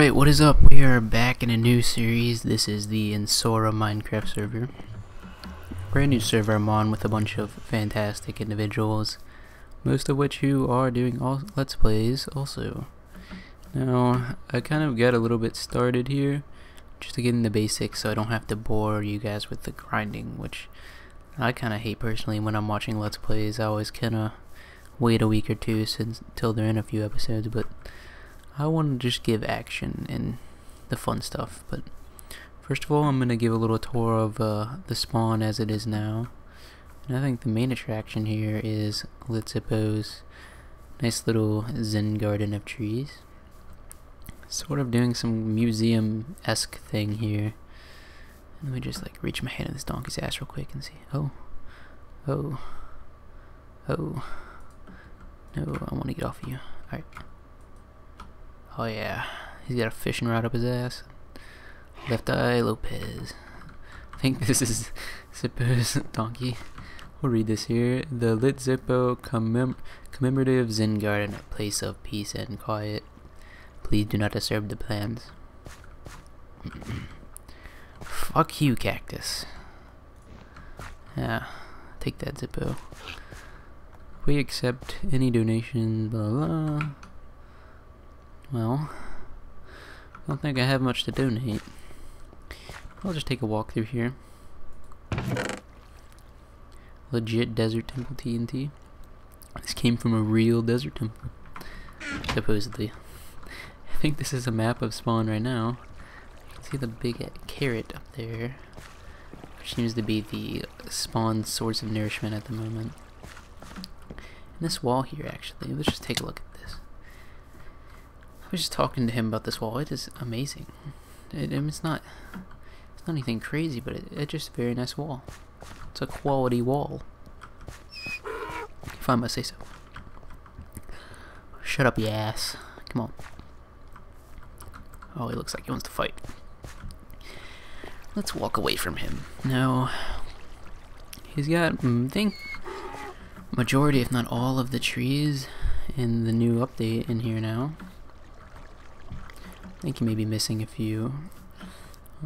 Alright, what is up? We are back in a new series. This is the Insorum Minecraft server. Brand new server I'm on with a bunch of fantastic individuals, most of which who are doing all Let's Plays also. Now, I kind of got a little bit started here, just to get in the basics so I don't have to bore you guys with the grinding, which I kind of hate personally when I'm watching Let's Plays. I always kind of wait a week or two since until they're in a few episodes, but I want to just give action and the fun stuff. But first of all, I'm going to give a little tour of uh, the spawn as it is now. And I think the main attraction here is Litzippo's nice little zen garden of trees. Sort of doing some museum-esque thing here. Let me just like reach my hand in this donkey's ass real quick and see. Oh. Oh. Oh. No, I want to get off of you. Alright. Oh yeah, he's got a fishing rod up his ass. Left Eye Lopes. I think this is Zippo's donkey. We'll read this here. The Lit Zippo commem commemorative Zen garden, a place of peace and quiet. Please do not disturb the plans. Fuck you, cactus. Yeah, take that, Zippo. We accept any donation, blah blah. Well, I don't think I have much to donate. I'll just take a walk through here. Legit desert temple TNT. This came from a real desert temple, supposedly. I think this is a map of spawn right now. You can see the big carrot up there, which seems to be the spawn source of nourishment at the moment. And this wall here, actually, let's just take a look at this. I was just talking to him about this wall. It is amazing. It, it's not it's not anything crazy, but it, it's just a very nice wall. It's a quality wall. If I must say so. Shut up, you ass. Come on. Oh, he looks like he wants to fight. Let's walk away from him. No. He's got, mm, I think, majority, if not all, of the trees in the new update in here now. I think you may be missing a few.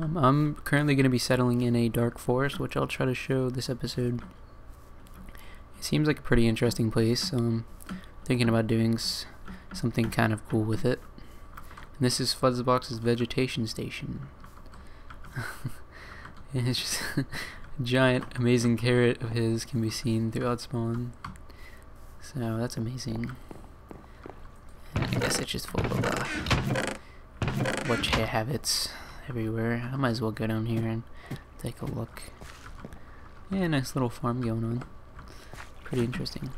Um, I'm currently going to be settling in a dark forest, which I'll try to show this episode. It seems like a pretty interesting place. Um, thinking about doing something kind of cool with it. And this is Fuzzbox's vegetation station. it's just a giant, amazing carrot of his can be seen throughout spawn. So that's amazing. I guess it's just full of uh, witch habits everywhere. I might as well go down here and take a look. Yeah, nice little farm going on. Pretty interesting.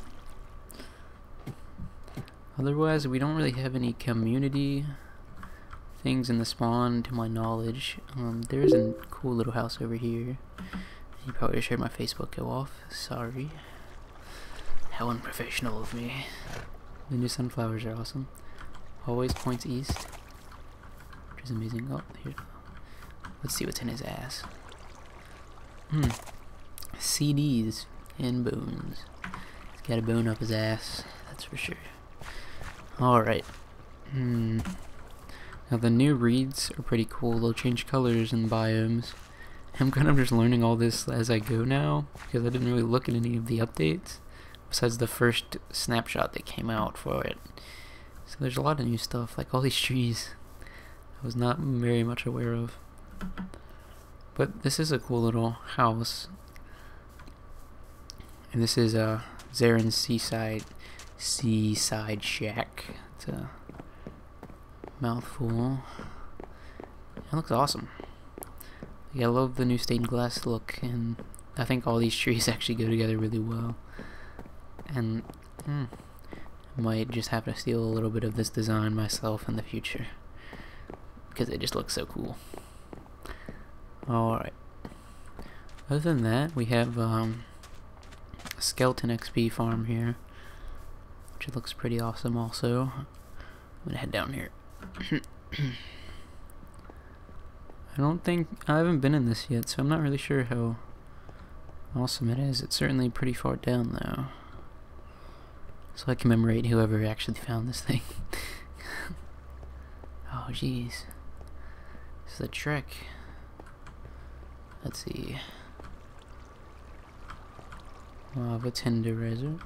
Otherwise, we don't really have any community things in the spawn, to my knowledge. Um, there is a cool little house over here. You probably just heard my Facebook go off. Sorry. How unprofessional of me. The new sunflowers are awesome. Always points east is amazing. Oh, here. Let's see what's in his ass. Hmm. CDs and bones. He's got a bone up his ass, that's for sure. Alright. Hmm. Now the new reeds are pretty cool. They'll change colors and biomes. I'm kind of just learning all this as I go now because I didn't really look at any of the updates besides the first snapshot that came out for it. So there's a lot of new stuff, like all these trees. I was not very much aware of. But this is a cool little house. And this is a uh, Zaren's Seaside Seaside Shack. It's a mouthful. It looks awesome. Yeah, I love the new stained glass look, and I think all these trees actually go together really well. And mm, I might just have to steal a little bit of this design myself in the future because it just looks so cool. Alright. Other than that, we have um, a skeleton XP farm here, which looks pretty awesome also. I'm gonna head down here. I don't think, I haven't been in this yet, so I'm not really sure how awesome it is. It's certainly pretty far down though. So I commemorate whoever actually found this thing. Oh, jeez. Is a trick. Let's see. I have a tenderizer.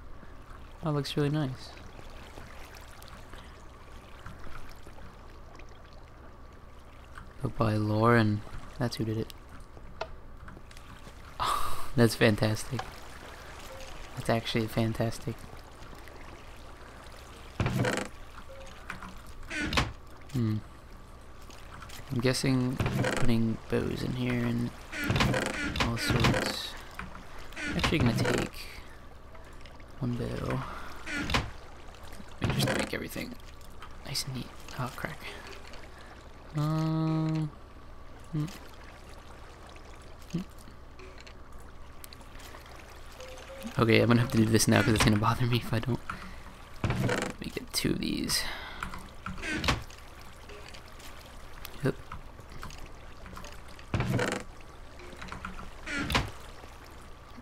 That looks really nice. By Lauren. That's who did it. Oh, that's fantastic. That's actually fantastic. Hmm. I'm guessing putting bows in here and all sorts. Actually gonna take one bow. And just make everything nice and neat. Oh, crack. Um. Hmm. Hmm. Okay, I'm gonna have to do this now because it's gonna bother me if I don't. Let me get two of these.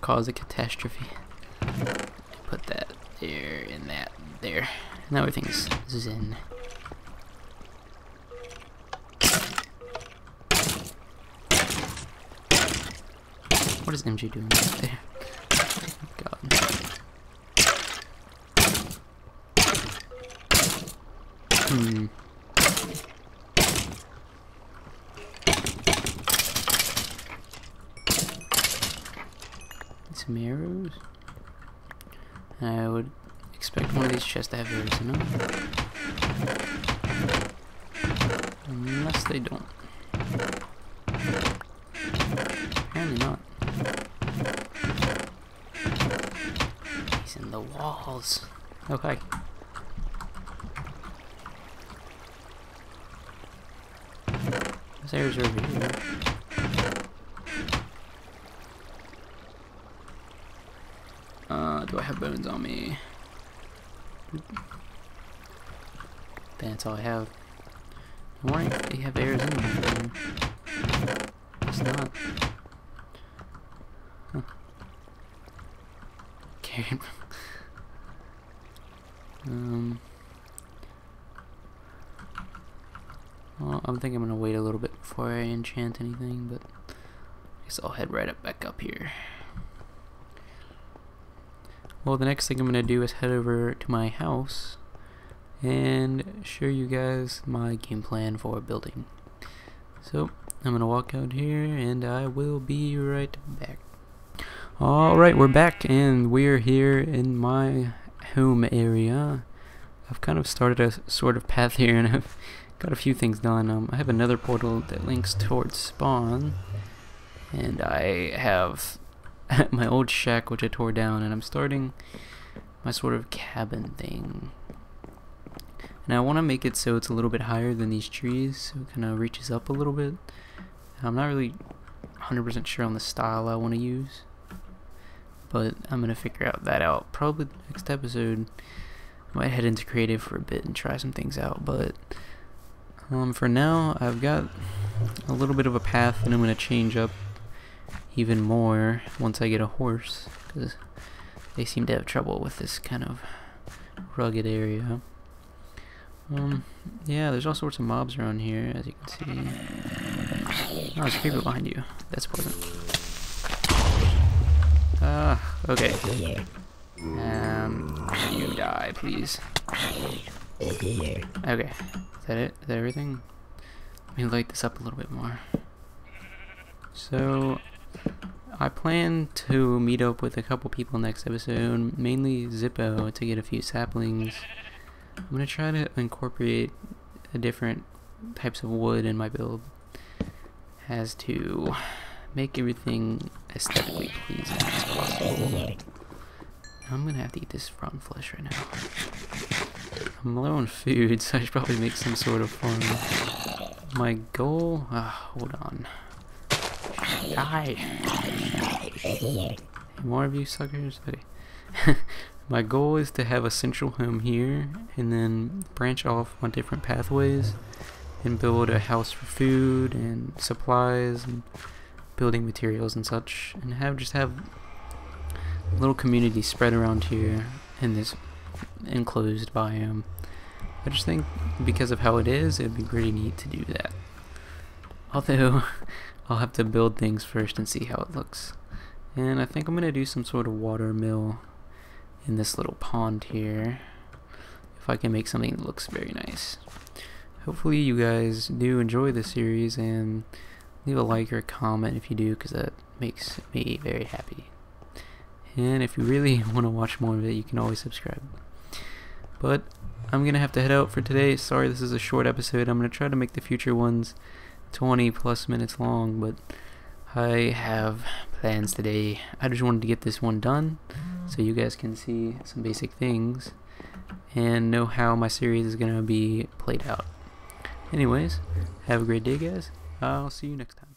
Cause a catastrophe. Put that there and that there. Now everything's zen. What is MG doing back there? God. Hmm. Some arrows. I would expect one of these chests to have arrows in them. Unless they don't. Apparently not. He's in the walls. Oh, okay. There's arrows over here. Uh, do I have bones on me? That's all I have. Why do they have arrows in them? It's not. Huh. Okay. um. Well, I'm thinking I'm gonna wait a little bit before I enchant anything, but I guess I'll head right up back up here. Well, the next thing I'm gonna do is head over to my house and show you guys my game plan for building. So, I'm gonna walk out here and I will be right back. Alright, we're back and we're here in my home area. I've kind of started a sort of path here and I've got a few things done. Um, I have another portal that links towards spawn and I have my old shack which I tore down and I'm starting my sort of cabin thing. And I want to make it so it's a little bit higher than these trees so it kind of reaches up a little bit. I'm not really 100% sure on the style I want to use. But I'm going to figure out that out. Probably the next episode I might head into creative for a bit and try some things out. But um, for now I've got a little bit of a path and I'm going to change up even more once I get a horse because they seem to have trouble with this kind of rugged area. Um, yeah, there's all sorts of mobs around here, as you can see. Oh, there's a creeper behind you. That's pleasant. Ah, okay. Um, you die, please. Okay, is that it? Is that everything? Let me light this up a little bit more. So, I plan to meet up with a couple people next episode, mainly Zippo, to get a few saplings. I'm going to try to incorporate different types of wood in my build as to make everything aesthetically pleasing as possible. I'm going to have to eat this rotten flesh right now. I'm low on food, so I should probably make some sort of farm. My goal... Ah, hold on. Die. More of you suckers? My goal is to have a central home here and then branch off on different pathways and build a house for food and supplies and building materials and such and have just have little communities spread around here in this enclosed biome I just think because of how it is, it'd be pretty neat to do that. Although, I'll have to build things first and see how it looks. And I think I'm going to do some sort of water mill in this little pond here. If I can make something that looks very nice. Hopefully you guys do enjoy the series and leave a like or a comment if you do because that makes me very happy. And if you really want to watch more of it, you can always subscribe. But I'm going to have to head out for today. Sorry this is a short episode. I'm going to try to make the future ones 20 plus minutes long, but I have plans today. I just wanted to get this one done so you guys can see some basic things and know how my series is going to be played out. Anyways, have a great day guys. I'll see you next time.